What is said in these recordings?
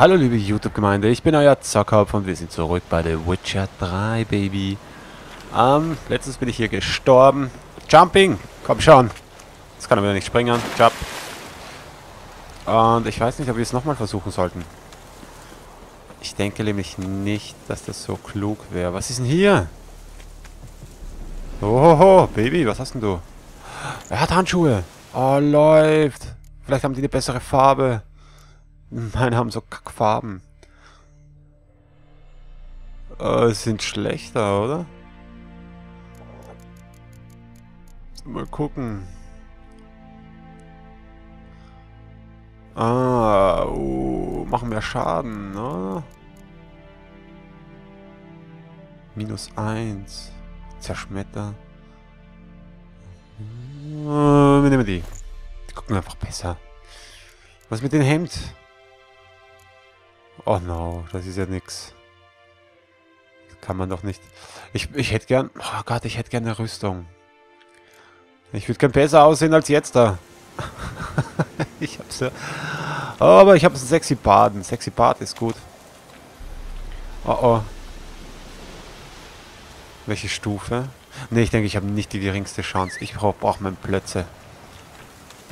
Hallo liebe YouTube-Gemeinde, ich bin euer Zockerhaupt und wir sind zurück bei The Witcher 3, Baby. Ähm, letztens bin ich hier gestorben. Jumping! Komm schon! Jetzt kann er wieder nicht springen. Jump! Und ich weiß nicht, ob wir es nochmal versuchen sollten. Ich denke nämlich nicht, dass das so klug wäre. Was ist denn hier? Ohoho, Baby, was hast denn du? Er hat Handschuhe. Oh, läuft. Vielleicht haben die eine bessere Farbe. Meine haben so Kackfarben. Äh, sind schlechter, oder? Mal gucken. Ah, uh, machen mehr Schaden, ne? Minus eins. Zerschmetter. Äh, wir nehmen die. Die gucken einfach besser. Was mit dem Hemd? Oh no, das ist ja nix. Kann man doch nicht. Ich, ich hätte gern... Oh Gott, ich hätte gerne eine Rüstung. Ich würde gern besser aussehen als jetzt da. ich hab's ja... Oh, aber ich habe einen sexy Bart. Ein sexy Bart ist gut. Oh oh. Welche Stufe? Ne, ich denke, ich habe nicht die geringste Chance. Ich brauche brauch meinen Plötze.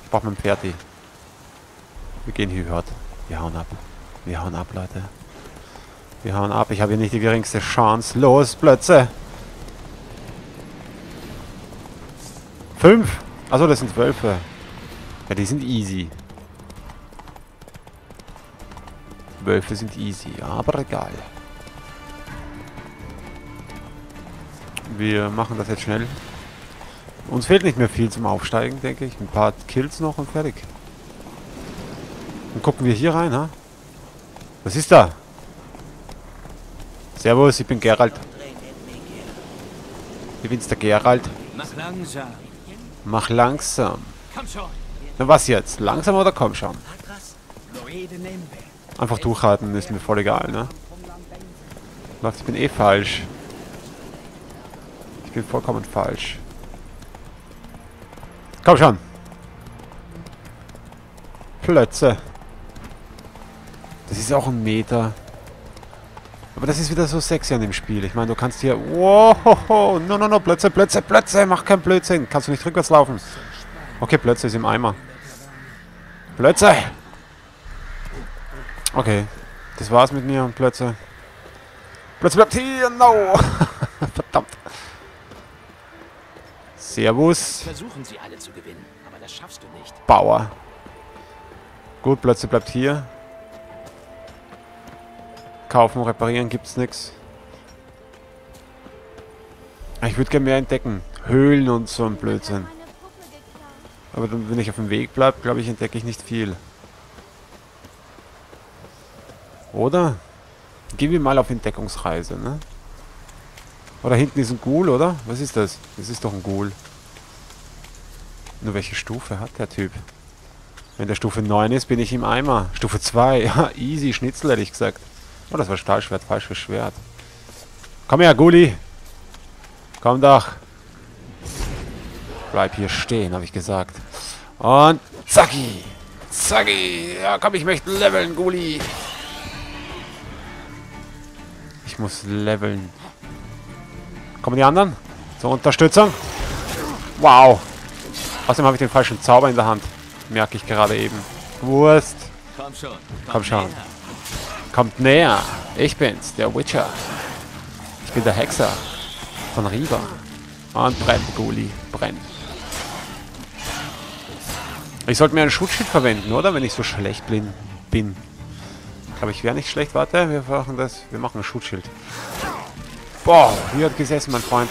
Ich brauche meinen Pferdi. Wir gehen hier hört. Wir hauen ab. Wir hauen ab, Leute. Wir hauen ab. Ich habe hier nicht die geringste Chance. Los, Plötze. Fünf. Achso, das sind Wölfe. Ja, die sind easy. Wölfe sind easy, aber egal. Wir machen das jetzt schnell. Uns fehlt nicht mehr viel zum Aufsteigen, denke ich. Ein paar Kills noch und fertig. Dann gucken wir hier rein, ha? Was ist da? Servus, ich bin Gerald. Ich bin's der Gerald. Mach langsam. Mach langsam. Komm schon. Na was jetzt? Langsam oder komm schon? Einfach durchhalten, ist mir voll egal, ne? Ich bin eh falsch. Ich bin vollkommen falsch. Komm schon! Plötze. Das ist auch ein Meter. Aber das ist wieder so sexy an dem Spiel. Ich meine, du kannst hier... Wow, no, no, no, Plötze, Plötze, Plötze, mach keinen Blödsinn. Kannst du nicht rückwärts laufen. Okay, Plötze ist im Eimer. Plötze! Okay, das war's mit mir und Plötze. Plötze bleibt hier, no! Verdammt. Servus, Versuchen sie alle zu gewinnen, aber das schaffst du nicht. Bauer. Gut, Plötze bleibt hier. Kaufen, reparieren gibt's nichts. Ich würde gerne mehr entdecken. Höhlen und so ein Blödsinn. Aber dann, wenn ich auf dem Weg bleibe, glaube ich, entdecke ich nicht viel. Oder? Gehen wir mal auf Entdeckungsreise, ne? Oder hinten ist ein Ghoul, oder? Was ist das? Das ist doch ein Ghoul. Nur welche Stufe hat der Typ? Wenn der Stufe 9 ist, bin ich im Eimer. Stufe 2, ja, easy, Schnitzel hätte ich gesagt. Oh, das war Stahlschwert, falsch für Schwert. Komm her, Gulli. Komm doch. Bleib hier stehen, habe ich gesagt. Und zacki. Zacki. Ja, komm, ich möchte leveln, Gulli. Ich muss leveln. Kommen die anderen? Zur Unterstützung. Wow. Außerdem habe ich den falschen Zauber in der Hand. Merke ich gerade eben. Wurst. Komm schon. Komm schon. Kommt näher. Ich bin's, der Witcher. Ich bin der Hexer. Von Riva. Und brenn, Guli. Brenn. Ich sollte mir ein Schutzschild verwenden, oder? Wenn ich so schlecht bin. bin. Aber ich wäre nicht schlecht. Warte, wir machen das. Wir machen ein Schutzschild. Boah, wie hat gesessen, mein Freund.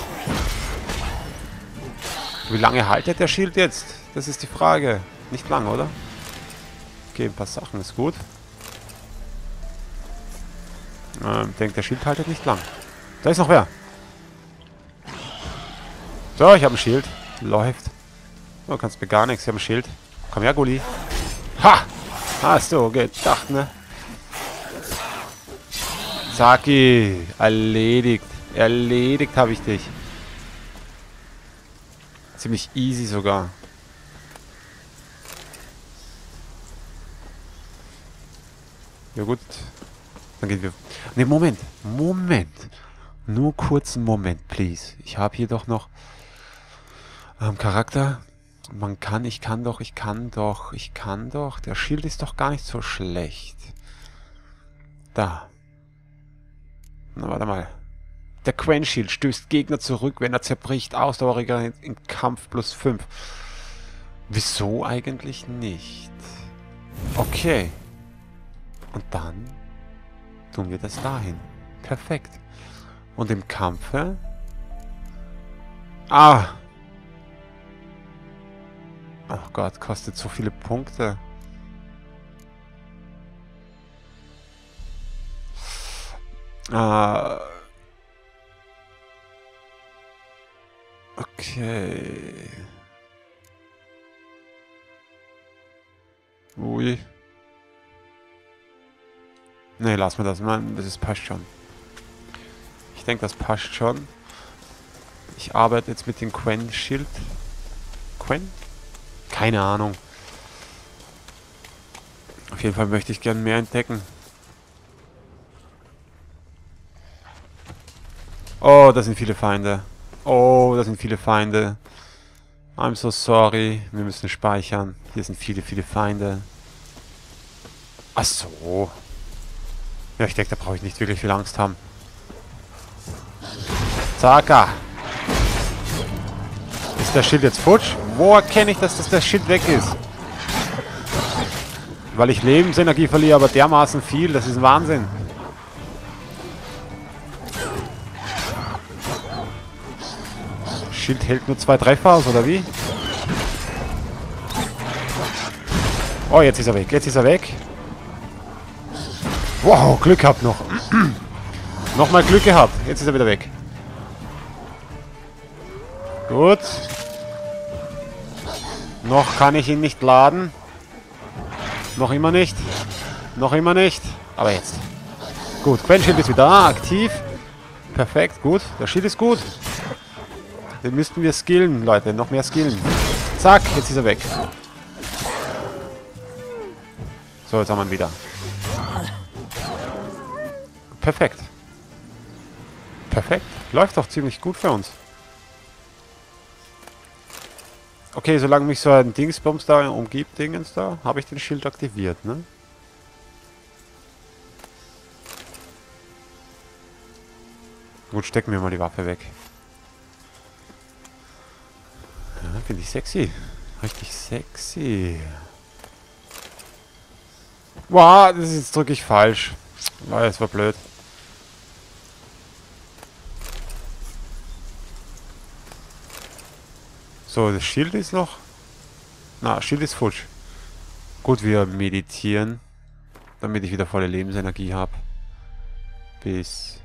Wie lange haltet der Schild jetzt? Das ist die Frage. Nicht lang, oder? Okay, ein paar Sachen ist gut. Ähm, denke, der Schild haltet nicht lang. Da ist noch wer. So, ich habe ein Schild. Läuft. Du kannst mir gar nichts. Ich habe ein Schild. Komm her, Gulli. Ha! Hast du gedacht, ne? Saki. Erledigt. Erledigt habe ich dich. Ziemlich easy sogar. Ja gut. Dann gehen wir... Ne, Moment. Moment. Nur kurzen Moment, please. Ich habe hier doch noch... Ähm, Charakter. Man kann, ich kann doch, ich kann doch, ich kann doch. Der Schild ist doch gar nicht so schlecht. Da. Na, warte mal. Der Quen-Schild stößt Gegner zurück, wenn er zerbricht. Ausdauerreger in Kampf plus 5. Wieso eigentlich nicht? Okay. Und dann tun wir das dahin. Perfekt. Und im Kampfe... Ah! Oh Gott, kostet so viele Punkte. Ah. Okay. Ui. Ne, lass mir das mal. Das ist, passt schon. Ich denke, das passt schon. Ich arbeite jetzt mit dem Quen-Schild. Quen? Keine Ahnung. Auf jeden Fall möchte ich gern mehr entdecken. Oh, da sind viele Feinde. Oh, da sind viele Feinde. I'm so sorry. Wir müssen speichern. Hier sind viele, viele Feinde. Ach so. Ja, ich denke, da brauche ich nicht wirklich viel Angst haben. Zaka. Ist der Schild jetzt futsch? Wo erkenne ich, dass das der Schild weg ist? Weil ich Lebensenergie verliere, aber dermaßen viel. Das ist ein Wahnsinn. Schild hält nur zwei Treffer aus, oder wie? Oh, jetzt ist er weg. Jetzt ist er weg. Wow, Glück gehabt noch. Nochmal Glück gehabt. Jetzt ist er wieder weg. Gut. Noch kann ich ihn nicht laden. Noch immer nicht. Noch immer nicht. Aber jetzt. Gut, Quenschild ist wieder aktiv. Perfekt, gut. Der Schild ist gut. Den müssten wir skillen, Leute. Noch mehr skillen. Zack, jetzt ist er weg. So, jetzt haben wir ihn wieder. Perfekt. Perfekt. Läuft doch ziemlich gut für uns. Okay, solange mich so ein Dingsbums da umgibt, Dingens da, habe ich den Schild aktiviert, ne? Gut, stecken wir mal die Waffe weg. Ja, finde ich sexy. Richtig sexy. Wow, das ist jetzt drücke ich falsch. Weil das war blöd. So, das Schild ist noch... Na, Schild ist futsch. Gut, wir meditieren. Damit ich wieder volle Lebensenergie habe. Bis...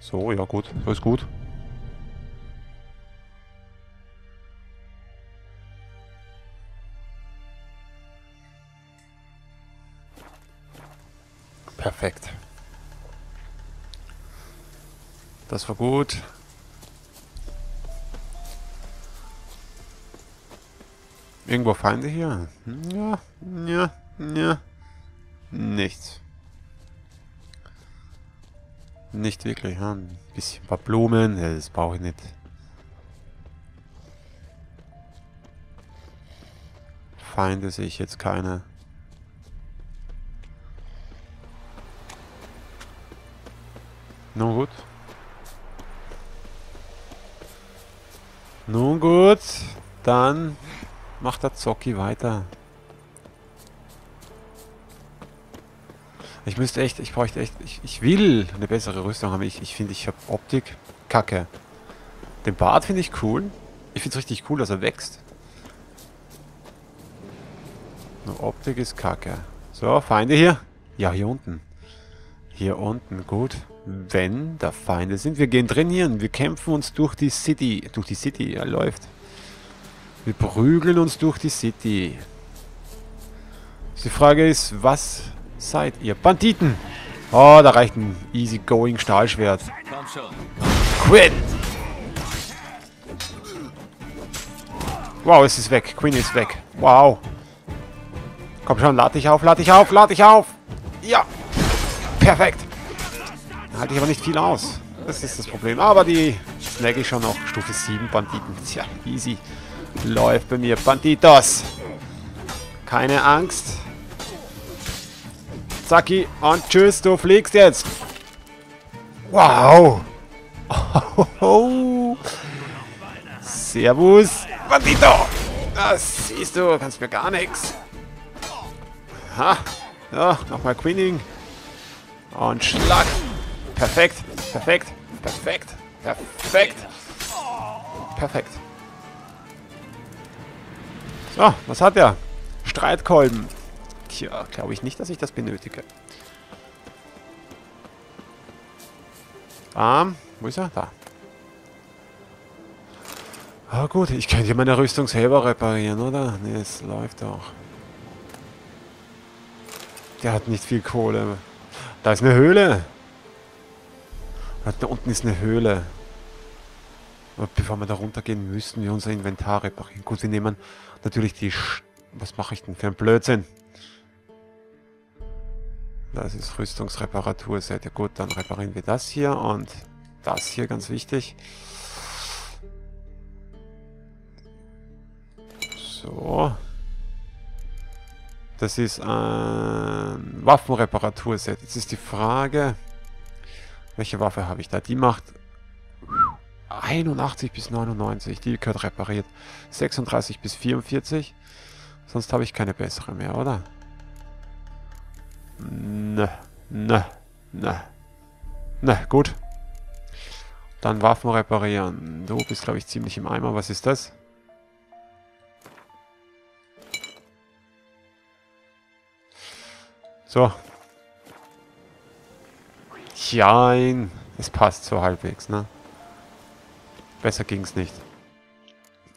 So, ja gut. So ist gut. Perfekt. Das war gut. Irgendwo Feinde hier? Ja, ja, ja. Nichts. Nicht wirklich, ja. Ein bisschen ein paar Blumen, das brauche ich nicht. Feinde sehe ich jetzt keine. Nun gut. Nun gut, dann macht der Zocki weiter. Ich müsste echt, ich bräuchte echt, ich, ich will eine bessere Rüstung haben. Ich, ich finde, ich habe Optik kacke. Den Bart finde ich cool. Ich finde es richtig cool, dass er wächst. Nur Optik ist kacke. So, Feinde hier. Ja, hier unten. Hier unten, gut. Wenn da Feinde sind, wir gehen trainieren. Wir kämpfen uns durch die City. Durch die City, er läuft. Wir prügeln uns durch die City. Die Frage ist, was seid ihr? Banditen! Oh, da reicht ein easy-going Stahlschwert. Quinn! Wow, es ist weg. Quinn ist weg. Wow. Komm schon, lad dich auf, lad dich auf, lad dich auf. Ja. Perfekt. Da halte ich aber nicht viel aus. Das ist das Problem. Aber die snag ich schon noch. Stufe 7 Banditen. Tja, easy. Läuft bei mir. Banditos. Keine Angst. Zacki und tschüss, du fliegst jetzt. Wow. Oh, Servus, Bandito. Das siehst du, kannst mir gar nichts. Ha. Ja, nochmal Queening. Und Schlag. Perfekt, perfekt, perfekt, perfekt. Perfekt. So, was hat er? Streitkolben. Tja, glaube ich nicht, dass ich das benötige. Ähm, wo ist er? Da. Ah gut, ich könnte meine Rüstung selber reparieren, oder? Ne, es läuft auch. Der hat nicht viel Kohle. Da ist eine Höhle. Da unten ist eine Höhle. Aber bevor wir da runtergehen, müssen wir unser Inventar reparieren. Gut, wir nehmen natürlich die... Sch Was mache ich denn für einen Blödsinn? Das ist Rüstungsreparatur. Seid ihr gut, dann reparieren wir das hier und das hier, ganz wichtig. So. Das ist ein Waffenreparaturset. Jetzt ist die Frage, welche Waffe habe ich da? Die macht 81 bis 99. Die gehört repariert. 36 bis 44. Sonst habe ich keine bessere mehr, oder? Ne, ne, ne. Ne, gut. Dann Waffen reparieren. Du bist, glaube ich, ziemlich im Eimer. Was ist das? So. Jein. Es passt so halbwegs, ne? Besser ging's nicht.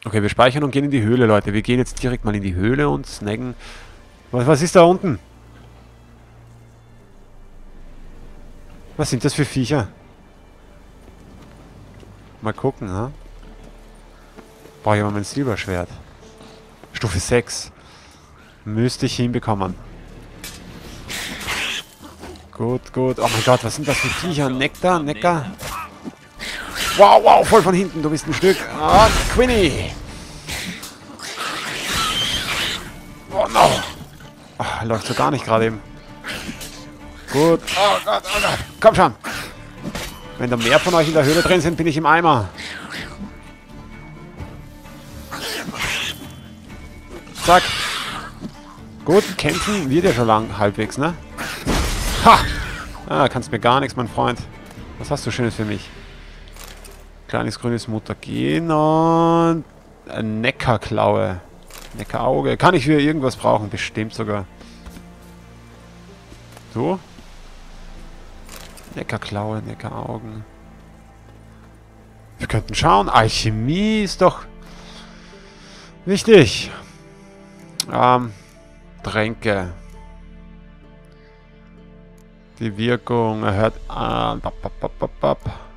Okay, wir speichern und gehen in die Höhle, Leute. Wir gehen jetzt direkt mal in die Höhle und snaggen. Was, was ist da unten? Was sind das für Viecher? Mal gucken, ha? Brauche ich aber mein Silberschwert. Stufe 6. Müsste ich hinbekommen. Gut, gut. Oh mein Gott, was sind das für Viecher? Nektar, Nektar. Wow, wow, voll von hinten. Du bist ein Stück. Ah, Quinny. Oh no. Oh, läuft so gar nicht gerade eben. Gut. Oh Gott, oh Gott. Komm schon. Wenn da mehr von euch in der Höhle drin sind, bin ich im Eimer. Zack. Gut, kämpfen wird ja schon lang halbwegs, ne? Ha! Ah, kannst mir gar nichts, mein Freund. Was hast du Schönes für mich? Kleines grünes Mutagen und... Neckarklaue. Neckarauge. Kann ich für irgendwas brauchen, bestimmt sogar. So. Neckarklaue, Neckaraugen. Wir könnten schauen. Alchemie ist doch wichtig. Ähm, Tränke. Die Wirkung erhöht an. Bap, bap, bap, bap.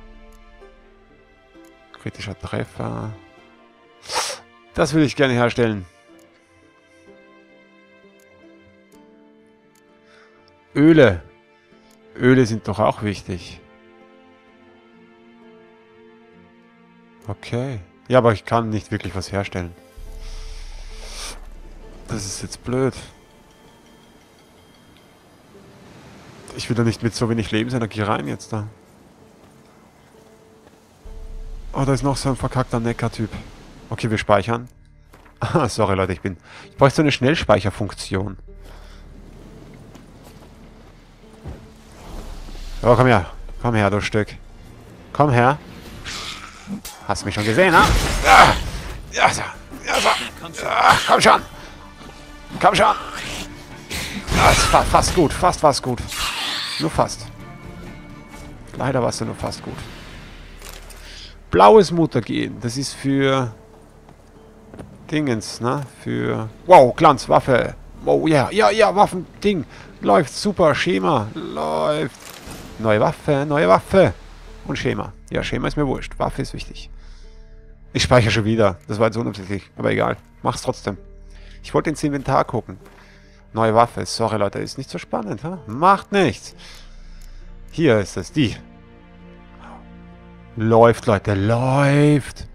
Kritischer Treffer. Das würde ich gerne herstellen. Öle. Öle sind doch auch wichtig. Okay. Ja, aber ich kann nicht wirklich was herstellen. Das ist jetzt blöd. Ich will da nicht mit so wenig Lebensenergie rein jetzt da. Oh, da ist noch so ein verkackter Neckar-Typ. Okay, wir speichern. Ah, sorry Leute, ich bin... Ich brauche so eine Schnellspeicherfunktion. Oh, komm her. Komm her, du Stück. Komm her. Hast du mich schon gesehen, ha? Ja, ja, so. Ja, so. Komm schon. Komm schon. Das war fast gut. Fast war gut. Nur fast. Leider warst du nur fast gut. Blaues Muttergehen. Das ist für... Dingens, ne? Für... Wow, Glanzwaffe. Oh ja, ja, ja, Waffending. Läuft super. Schema. Läuft. Neue Waffe, neue Waffe. Und Schema. Ja, Schema ist mir wurscht. Waffe ist wichtig. Ich speichere schon wieder. Das war jetzt unabsichtlich. Aber egal. Mach's trotzdem. Ich wollte ins Inventar gucken. Neue Waffe. Sorry, Leute, ist nicht so spannend, ha? Macht nichts. Hier ist es, die. Läuft, Leute, läuft.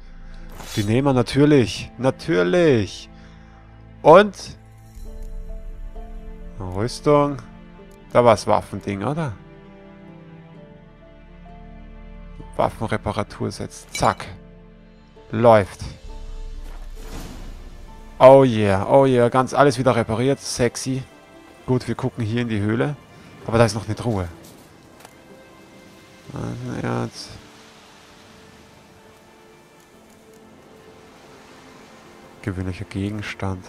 Die nehmen wir natürlich. Natürlich. Und... Rüstung. Da war das Waffending, oder? Waffenreparatur setzt. Zack. Läuft. Oh yeah, oh yeah. Ganz alles wieder repariert. Sexy. Gut, wir gucken hier in die Höhle. Aber da ist noch eine Truhe. Erz. Gewöhnlicher Gegenstand.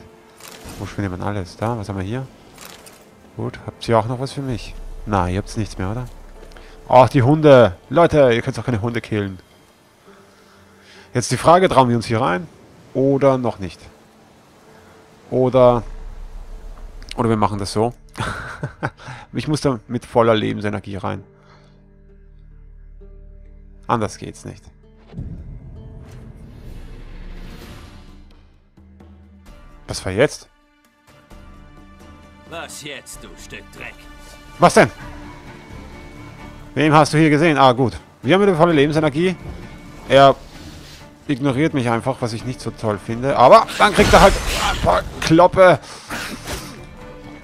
Wo findet man alles? Da, was haben wir hier? Gut, habt ihr auch noch was für mich? Nein, ihr habt nichts mehr, oder? Ach, die Hunde. Leute, ihr könnt auch keine Hunde killen. Jetzt die Frage, trauen wir uns hier rein? Oder noch nicht? Oder... Oder wir machen das so. ich muss da mit voller Lebensenergie rein. Anders geht's nicht. Was war jetzt? Was jetzt, du Stück Dreck? Was denn? Wem hast du hier gesehen? Ah, gut. Wir haben eine volle Lebensenergie. Er ignoriert mich einfach, was ich nicht so toll finde. Aber dann kriegt er halt ein paar Kloppe.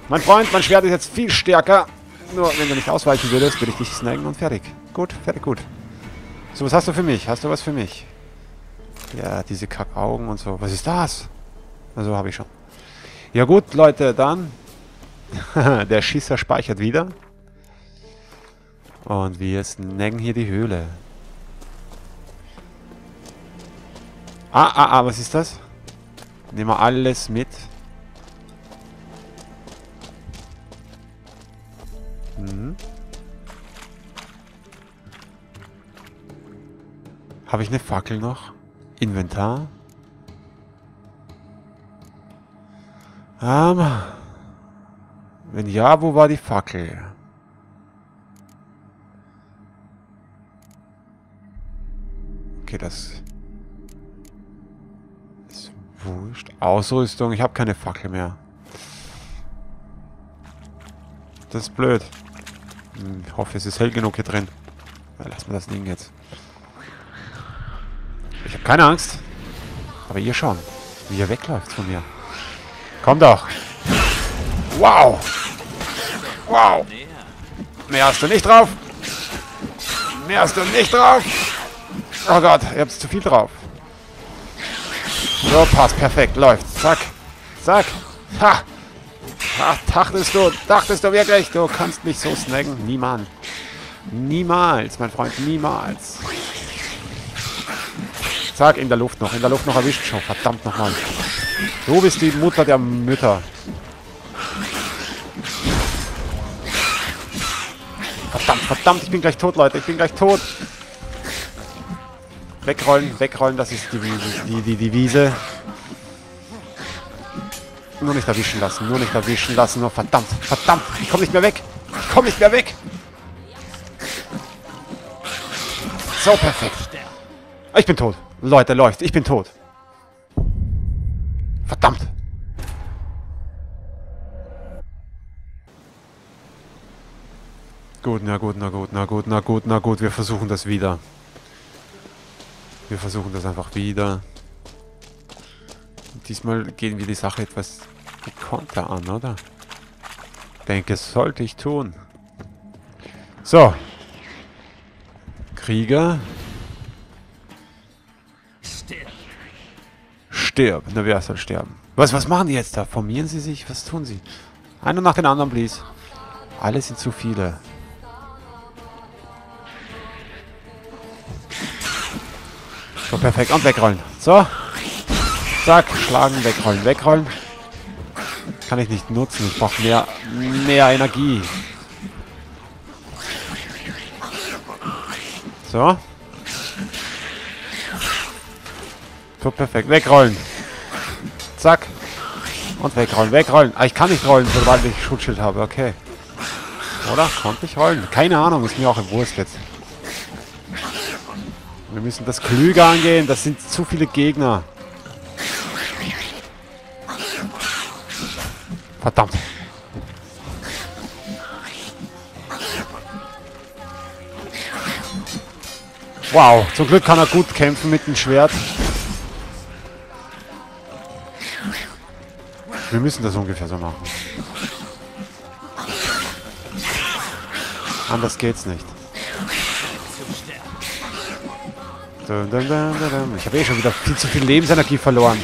Mein Freund, mein Schwert ist jetzt viel stärker. Nur, wenn du nicht ausweichen würdest, würde ich dich snacken und fertig. Gut, fertig, gut. So, was hast du für mich? Hast du was für mich? Ja, diese Kackaugen und so. Was ist das? Also habe ich schon. Ja gut, Leute, dann. Der Schießer speichert wieder. Und wir snacken hier die Höhle. Ah, ah, ah, was ist das? Nehmen wir alles mit. Mhm. Habe ich eine Fackel noch? Inventar? Ähm, wenn ja, wo war die Fackel? Okay, das ist wurscht. Ausrüstung, ich habe keine Fackel mehr. Das ist blöd. Hm, ich hoffe, es ist hell genug hier drin. Lass mal das Ding jetzt. Ich habe keine Angst. Aber ihr schon, wie ihr wegläuft von mir. Komm doch. Wow. Wow. Mehr hast du nicht drauf. Mehr hast du nicht drauf. Oh Gott, ihr habt zu viel drauf. So, passt. Perfekt. Läuft. Zack. Zack. Ha. ha. Dachtest du, dachtest du wirklich, du kannst mich so snacken? Niemand. Niemals, mein Freund. Niemals. Zack, in der Luft noch. In der Luft noch erwischt schon. Verdammt nochmal. Du bist die Mutter der Mütter. Verdammt, verdammt, ich bin gleich tot, Leute. Ich bin gleich tot. Wegrollen, wegrollen, das ist die, die, die, die Wiese. Nur nicht erwischen lassen, nur nicht erwischen lassen. Nur verdammt, verdammt, ich komme nicht mehr weg. Ich komme nicht mehr weg. So, perfekt. Ich bin tot. Leute, läuft. Ich bin tot. Verdammt. Gut, na gut, na gut, na gut, na gut, na gut. Wir versuchen das wieder. Wir versuchen das einfach wieder. Diesmal gehen wir die Sache etwas gekonnter an, oder? Ich denke, sollte ich tun. So. Krieger. Stirb. Na, wer soll sterben? Was, was machen die jetzt da? Formieren sie sich? Was tun sie? Einer nach den anderen, please. Alle sind zu viele. So, perfekt. Und wegrollen. So. Zack. Schlagen, wegrollen, wegrollen. Kann ich nicht nutzen. Ich brauche mehr, mehr Energie. So. So, perfekt. Wegrollen. Zack. Und wegrollen, wegrollen. Ah, ich kann nicht rollen, sobald ich Schutzschild habe. Okay. Oder? Konnte ich rollen? Keine Ahnung, ist mir auch im Wurst jetzt. Wir müssen das klüger angehen. Das sind zu viele Gegner. Verdammt. Wow, zum Glück kann er gut kämpfen mit dem Schwert. Wir müssen das ungefähr so machen. Anders geht's nicht. Ich habe eh schon wieder viel zu viel Lebensenergie verloren.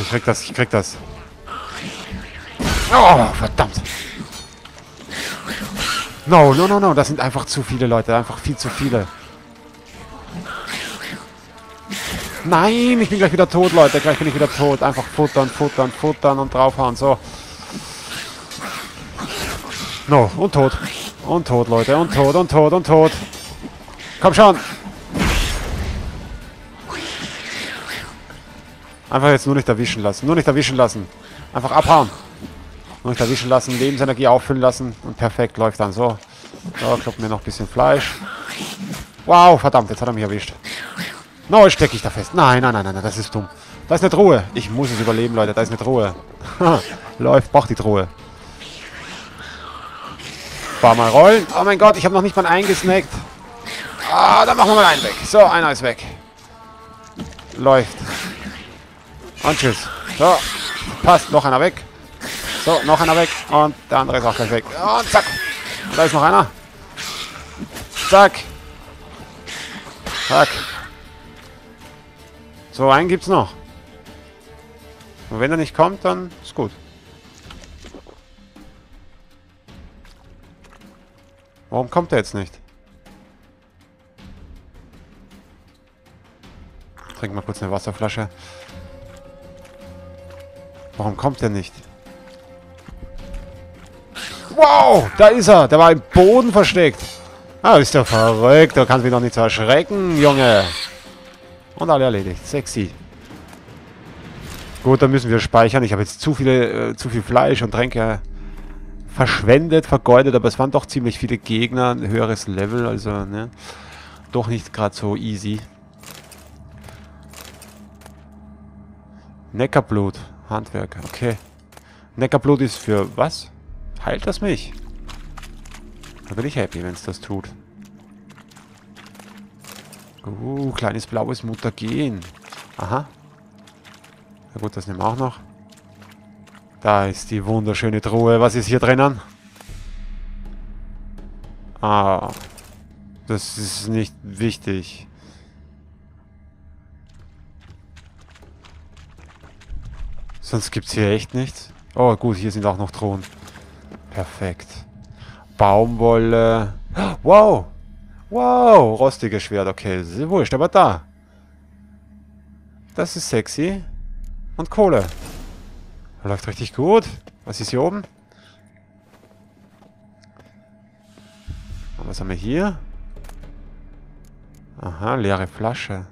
Ich krieg das, ich krieg das. Oh, verdammt. No, no, no, no. Das sind einfach zu viele Leute. Einfach viel zu viele. Nein, ich bin gleich wieder tot, Leute. Gleich bin ich wieder tot. Einfach futtern, futtern, futtern und draufhauen. So. No, und tot. Und tot, Leute. Und tot, und tot, und tot. Komm schon. Einfach jetzt nur nicht erwischen lassen. Nur nicht erwischen lassen. Einfach abhauen. Nur nicht erwischen lassen. Lebensenergie auffüllen lassen. Und perfekt läuft dann so. So, kloppen mir noch ein bisschen Fleisch. Wow, verdammt, jetzt hat er mich erwischt. No, stecke ich da fest. Nein, nein, nein, nein, das ist dumm. Da ist eine Truhe. Ich muss es überleben, Leute. Da ist eine Truhe. Läuft, braucht die Truhe. Paar mal rollen. Oh mein Gott, ich habe noch nicht mal eingesnackt. Ah, dann machen wir mal einen weg. So, einer ist weg. Läuft. Und tschüss. So, passt. Noch einer weg. So, noch einer weg. Und der andere ist auch gleich weg. Und zack. Da ist noch einer. Zack. Zack. So, einen gibt's noch. Und wenn er nicht kommt, dann ist gut. Warum kommt er jetzt nicht? Trink mal kurz eine Wasserflasche. Warum kommt er nicht? Wow, da ist er. Der war im Boden versteckt. Ah, ist der verrückt. Da kannst du mich doch nicht so erschrecken, Junge. Und alle erledigt. Sexy. Gut, dann müssen wir speichern. Ich habe jetzt zu viele, äh, zu viel Fleisch und Tränke verschwendet, vergeudet, aber es waren doch ziemlich viele Gegner, ein höheres Level, also ne, doch nicht gerade so easy. Neckerblut, Handwerk, okay. Neckerblut ist für was? Heilt das mich? Da bin ich happy, wenn es das tut. Uh, kleines blaues Mutagen. Aha. Na gut, das nehmen wir auch noch. Da ist die wunderschöne Truhe. Was ist hier drinnen? Ah. Das ist nicht wichtig. Sonst gibt es hier echt nichts. Oh gut, hier sind auch noch Truhen. Perfekt. Baumwolle. Wow! Wow! Rostiges Schwert. Okay, das ist wurscht, aber da. Das ist sexy. Und Kohle. Läuft richtig gut. Was ist hier oben? Und was haben wir hier? Aha, leere Flasche.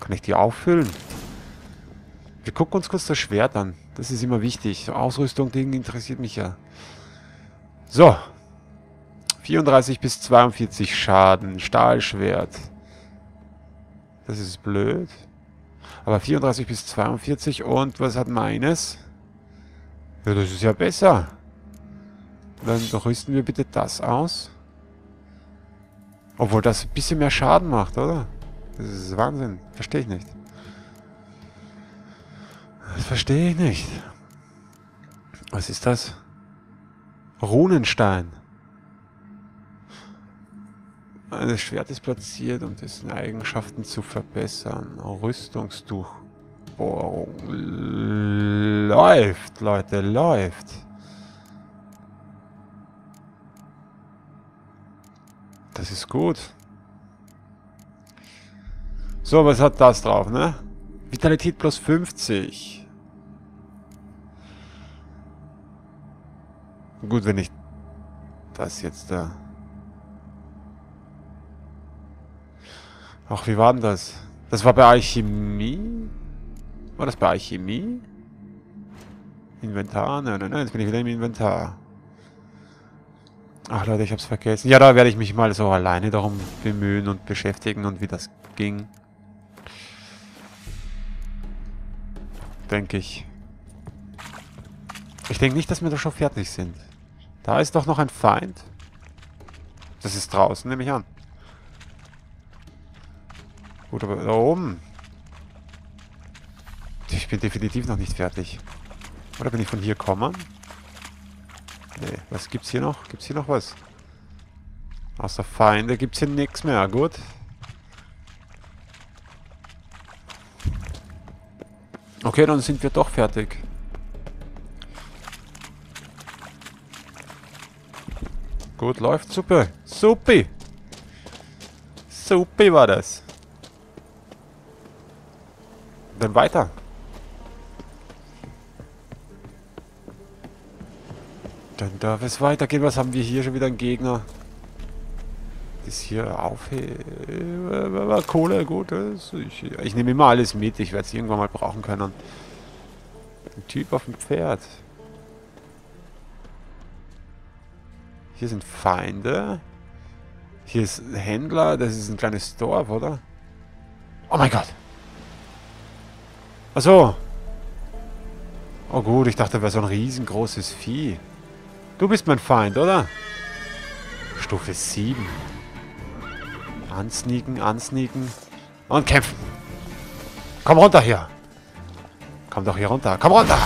Kann ich die auffüllen? Wir gucken uns kurz das Schwert an. Das ist immer wichtig. So Ausrüstung, Ding interessiert mich ja. So. 34 bis 42 Schaden. Stahlschwert. Das ist blöd. Aber 34 bis 42 und was hat meines? Ja, das ist ja besser. Dann rüsten wir bitte das aus. Obwohl das ein bisschen mehr Schaden macht, oder? Das ist Wahnsinn. Verstehe ich nicht. Das verstehe ich nicht. Was ist das? Runenstein. Das Schwert ist platziert, um dessen Eigenschaften zu verbessern. Rüstungstuch. Bohrung. Läuft, Leute, läuft. Das ist gut. So, was hat das drauf, ne? Vitalität plus 50. Gut, wenn ich das jetzt da... Ach, wie war denn das? Das war bei Alchemie? War das bei Alchemie? Inventar? Nein, nein, nein, jetzt bin ich wieder im Inventar. Ach Leute, ich hab's vergessen. Ja, da werde ich mich mal so alleine darum bemühen und beschäftigen und wie das ging. Denke ich. Ich denke nicht, dass wir da schon fertig sind. Da ist doch noch ein Feind. Das ist draußen, nehme ich an. Gut, aber da oben. Ich bin definitiv noch nicht fertig. Oder bin ich von hier kommen? Nee, was gibt's hier noch? Gibt's hier noch was? Außer Feinde gibt's hier nichts mehr. Gut. Okay, dann sind wir doch fertig. Gut, läuft. Super. Supi. Supi war das. Dann weiter. Dann darf es weitergehen. Was haben wir hier schon wieder einen Gegner? Das hier aufheben. Kohle, gut. Ich, ich nehme immer alles mit. Ich werde es irgendwann mal brauchen können. Ein Typ auf dem Pferd. Hier sind Feinde. Hier ist ein Händler. Das ist ein kleines Dorf, oder? Oh mein Gott. Achso. Oh gut, ich dachte, da wäre so ein riesengroßes Vieh. Du bist mein Feind, oder? Stufe 7. Ansneaken, ansneaken. Und kämpfen. Komm runter hier. Komm doch hier runter. Komm runter.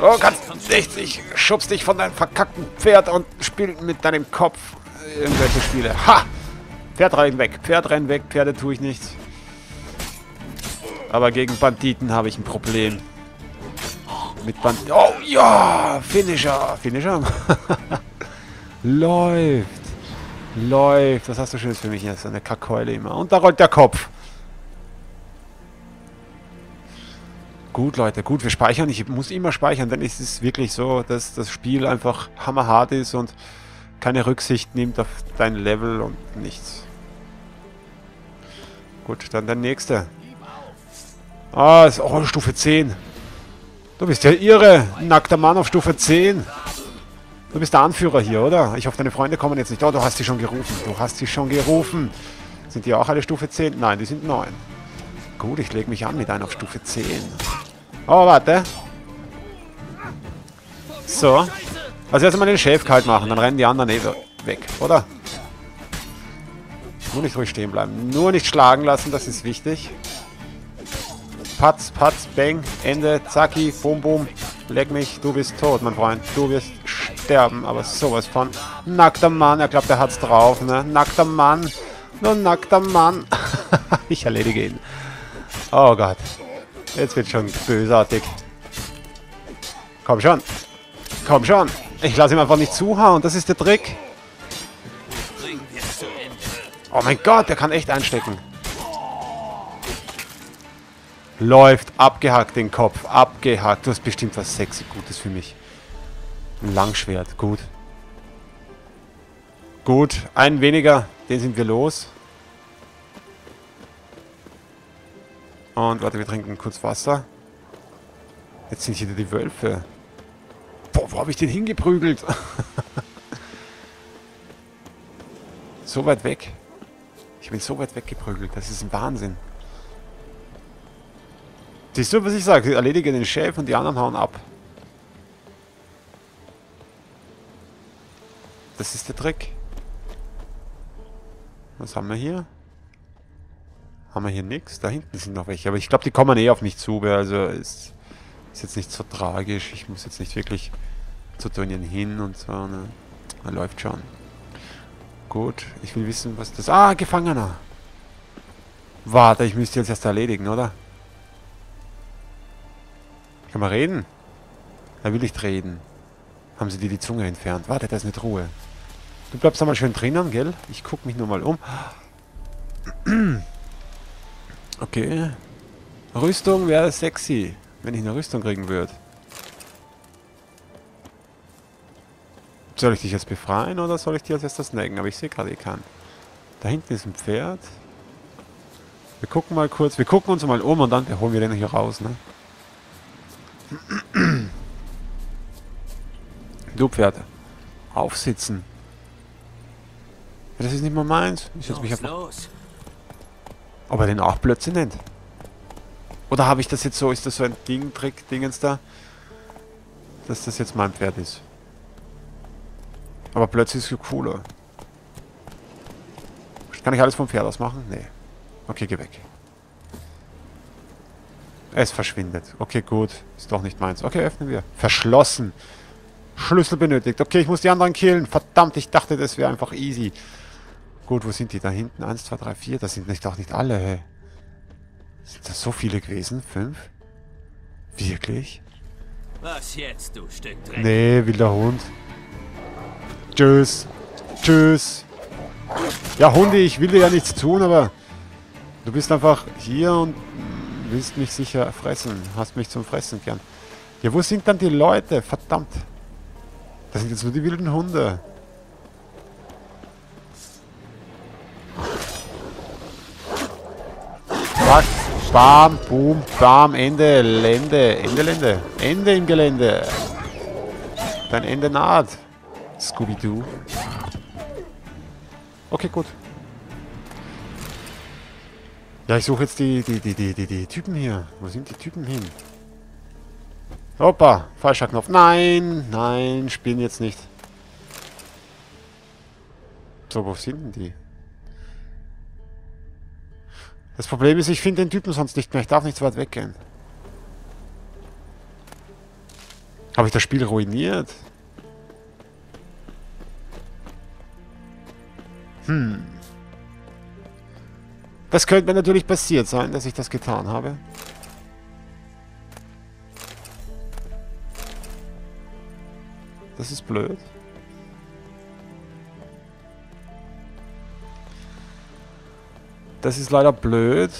Oh, kannst nicht. Ich schubst dich von deinem verkackten Pferd und spiel mit deinem Kopf irgendwelche Spiele. Ha! Pferd rennen weg. Pferd rennen weg. Pferde tue ich nichts. Aber gegen Banditen habe ich ein Problem. Mit Banditen. Oh, ja! Finisher! Finisher? Läuft. Läuft. Was hast du Schönes für mich? So eine Kackkeule immer. Und da rollt der Kopf. Gut, Leute, gut, wir speichern. Ich muss immer speichern, denn es ist wirklich so, dass das Spiel einfach hammerhart ist und keine Rücksicht nimmt auf dein Level und nichts. Gut, dann der nächste. Ah, ist auch Stufe 10. Du bist ja irre. Nackter Mann auf Stufe 10. Du bist der Anführer hier, oder? Ich hoffe, deine Freunde kommen jetzt nicht. Oh, du hast sie schon gerufen. Du hast sie schon gerufen. Sind die auch alle Stufe 10? Nein, die sind 9. Gut, ich lege mich an mit einem auf Stufe 10. Oh, warte. So. Also erst mal den Chef kalt machen, dann rennen die anderen eh weg, oder? Nur nicht ruhig stehen bleiben. Nur nicht schlagen lassen, das ist wichtig. Patz, patz, bang, Ende, zacki, bum, bum. Leck mich, du bist tot, mein Freund. Du wirst sterben, aber sowas von. Nackter Mann, er glaubt, er hat's drauf, ne? Nackter Mann. Nur nackter Mann. ich erledige ihn. Oh Gott. Jetzt wird schon bösartig. Komm schon. Komm schon. Ich lasse ihm einfach nicht zuhauen. Das ist der Trick. Oh mein Gott, der kann echt einstecken. Läuft. Abgehackt den Kopf. Abgehackt. Du hast bestimmt was sexy Gutes für mich. Ein Langschwert. Gut. Gut. Einen weniger. Den sind wir los. Und warte, wir trinken kurz Wasser. Jetzt sind hier die Wölfe. Boah, wo habe ich den hingeprügelt? so weit weg. Ich bin so weit weggeprügelt. Das ist ein Wahnsinn. Siehst du, was ich sage? Erledige den Chef und die anderen hauen ab. Das ist der Trick. Was haben wir hier? Haben wir hier nichts? Da hinten sind noch welche. Aber ich glaube, die kommen eh auf mich zu. Also ist, ist jetzt nicht so tragisch. Ich muss jetzt nicht wirklich zu Turnieren hin und so. Ne? Läuft schon. Gut. Ich will wissen, was das... Ah, Gefangener. Warte, ich müsste jetzt erst erledigen, oder? Kann man reden? Da will ich reden. Haben sie dir die Zunge entfernt? Warte, da ist eine Truhe. Du bleibst da mal schön drinnen, gell? Ich guck mich nur mal um. Okay. Rüstung wäre sexy, wenn ich eine Rüstung kriegen würde. Soll ich dich jetzt befreien oder soll ich dir als erstes snacken? Aber ich sehe gerade eh keinen. Da hinten ist ein Pferd. Wir gucken mal kurz. Wir gucken uns mal um und dann holen wir den hier raus, ne? Du Pferd. Aufsitzen. Das ist nicht mal meins. Ich setze mich einfach... Ob er den auch Blödsinn nennt? Oder habe ich das jetzt so, ist das so ein Ding, Trick, Dingens da? Dass das jetzt mein Pferd ist. Aber plötzlich ist es cooler. Kann ich alles vom Pferd aus machen? Nee. Okay, geh weg. Es verschwindet. Okay, gut. Ist doch nicht meins. Okay, öffnen wir. Verschlossen. Schlüssel benötigt. Okay, ich muss die anderen killen. Verdammt, ich dachte, das wäre einfach easy. Gut, wo sind die? Da hinten? Eins, zwei, drei, vier. Das sind nicht, doch nicht alle, hey. Sind das so viele gewesen? Fünf? Wirklich? Was jetzt, du Stück Dreck? Nee, wilder Hund. Tschüss. Tschüss. Ja, Hunde, ich will dir ja nichts tun, aber du bist einfach hier und willst mich sicher fressen. Hast mich zum Fressen gern. Ja, wo sind dann die Leute? Verdammt. Das sind jetzt nur die wilden Hunde. Zack. Bam, boom, bam, Ende, Lende, Ende, Lende. Ende im Gelände. Dein Ende naht. Scooby-Doo. Okay, gut. Ja, ich suche jetzt die, die, die, die, die, die Typen hier. Wo sind die Typen hin? Hoppa, falscher Knopf. Nein, nein, spielen jetzt nicht. So, wo sind denn die? Das Problem ist, ich finde den Typen sonst nicht mehr. Ich darf nicht so weit weggehen. Habe ich das Spiel ruiniert? Hm. Das könnte mir natürlich passiert sein, dass ich das getan habe. Das ist blöd. Das ist leider blöd.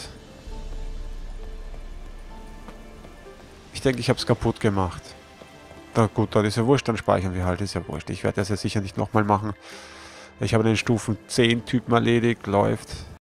Ich denke, ich habe es kaputt gemacht. Na gut, dann ist ja wurscht, dann speichern wir halt, ist ja wurscht. Ich werde das ja sicher nicht nochmal machen. Ich habe den Stufen 10 Typen erledigt, läuft.